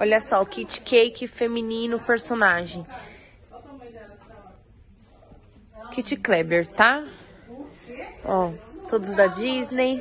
Olha só, o kit cake feminino personagem. Kit Kleber, tá? Ó, todos da Disney.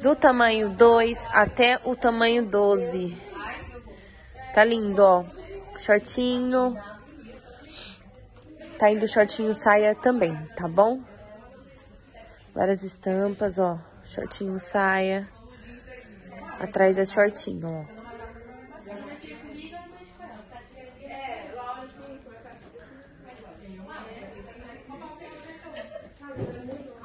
Do tamanho 2 até o tamanho 12. Tá lindo, ó. Shortinho. Tá indo shortinho saia também, tá bom? Várias estampas, ó. Shortinho saia. Atrás é shortinho, ó.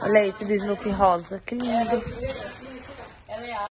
Olha esse do Snoopy rosa, que lindo.